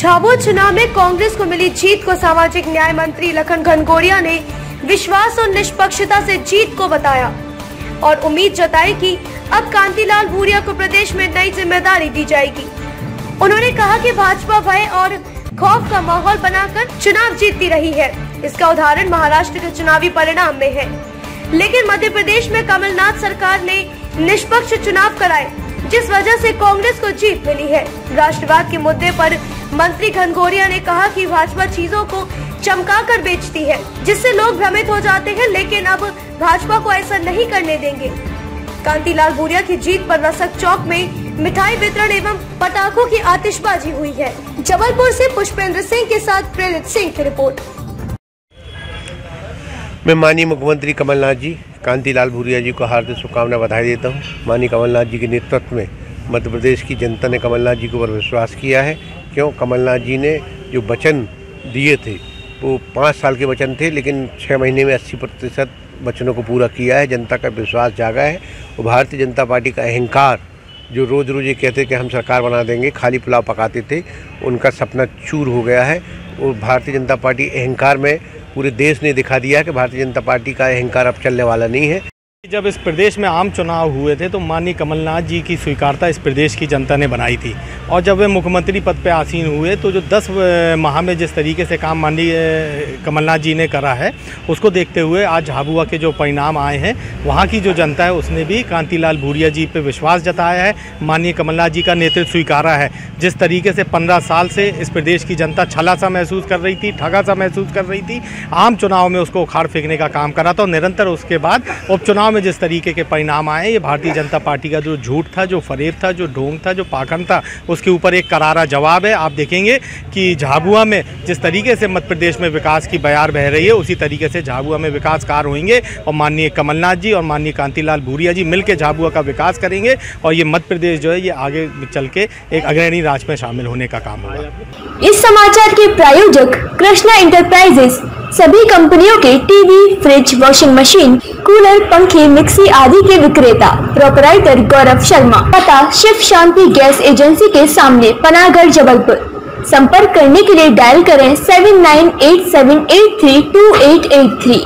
झाबुआ चुनाव में कांग्रेस को मिली जीत को सामाजिक न्याय मंत्री लखन घनगोरिया ने विश्वास और निष्पक्षता से जीत को बताया और उम्मीद जताई कि अब कांतिलाल भूरिया को प्रदेश में नई ज़िम्मेदारी दी जाएगी। उन्होंने कहा कि भाजपा भय और खौफ का माहौल बनाकर चुनाव जीतती रही है। इसका उदाहरण महाराष्ट्र के चुनावी परिणाम में है। लेकिन मध्य प्रदेश में कमलनाथ सरकार ने निष्पक्ष चुनाव कराए, जिस वजह से कांग्रेस को जीत मिली है। राष्ट्रवाद के मुद्दे पर मंत्री घनघोरिया ने कहा कि भाजपा चीज़ों को चमका कर बेचती है, जिससे लोग भ्रमित हो जाते हैं, लेकिन अब भाजपा को ऐसा नहीं करने देंगे। कांतिलाल भूरिया की जीत पर रसक चौक में मिठाई वितरण एवं पटाखों की आतिशबाजी हुई है। जबलपुर से पुष्पेंद्र सिंह के साथ प्रेरित सिंह की रिपोर्ट। मैं माननीय मुख्यमंत्री कमलनाथ जी, कांतिलाल भूरिया जी को हार्दिक शुभकामना बधाई देता हूँ। माननीय कमलनाथ जी के नेतृत्व में मध्य प्रदेश की जनता ने कमलनाथ जी के ऊपर विश्वास किया है। क्यों? कमलनाथ जी ने जो वचन दिए थे, वो पाँच साल के वचन थे, लेकिन छः महीने में अस्सी प्रतिशत वचनों को पूरा किया है, जनता का विश्वास जागा है, और भारतीय जनता पार्टी का अहंकार, जो रोज़ रोज़ ये कहते कि हम सरकार बना देंगे, खाली पुलाव पकाते थे, उनका सपना चूर हो गया है, और भारतीय जनता पार्टी अहंकार में पूरे देश ने दिखा दिया कि भारतीय जनता पार्टी का अहंकार अब चलने वाला नहीं है। जब इस प्रदेश में आम चुनाव हुए थे तो माननीय कमलनाथ जी की स्वीकारता इस प्रदेश की जनता ने बनाई थी। और जब वे मुख्यमंत्री पद पर आसीन हुए तो जो 10 माह में जिस तरीके से काम माननीय कमलनाथ जी ने करा है, उसको देखते हुए आज झाबुआ के जो परिणाम आए हैं, वहाँ की जो जनता है, उसने भी कांतिलाल भूरिया जी पर विश्वास जताया है, माननीय कमलनाथ जी का नेतृत्व स्वीकारा है। जिस तरीके से पंद्रह साल से इस प्रदेश की जनता छला सा महसूस कर रही थी, ठगा सा महसूस कर रही थी, आम चुनाव में उसको उखाड़ फेंकने का काम करा था, और निरंतर उसके बाद उपचुनाव में जिस तरीके के परिणाम आए, ये भारतीय जनता पार्टी का जो झूठ था, जो फरेब था, जो ढोंग था, जो पाखंड था उसके ऊपर एक करारा जवाब है। आप देखेंगे कि झाबुआ में जिस तरीके से मध्य प्रदेश में विकास की बयार बह रही है, उसी तरीके से झाबुआ में विकास कार होंगे और माननीय कमलनाथ जी और माननीय कांतिलाल भूरिया जी मिलकर झाबुआ का विकास करेंगे और ये मध्य प्रदेश जो है, ये आगे चल के एक अग्रणी राज्य में शामिल होने का काम होगा। इस समाचार के प्रायोजक कृष्णा इंटरप्राइजेस सभी कंपनियों के TV, fridge washing machine cooler पंखे, मिक्सी आदि के विक्रेता प्रोपराइटर गौरव शर्मा पता शिव शांति गैस एजेंसी के सामने पनागढ़ जबलपुर। संपर्क करने के लिए डायल करें seven nine eight seven eight three two eight eight three